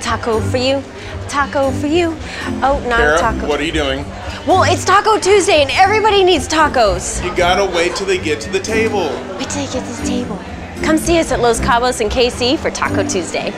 taco for you, taco for you. Oh, not Kara, taco. what are you doing? Well, it's Taco Tuesday and everybody needs tacos. You gotta wait till they get to the table. Wait till they get to the table. Come see us at Los Cabos and KC for Taco Tuesday.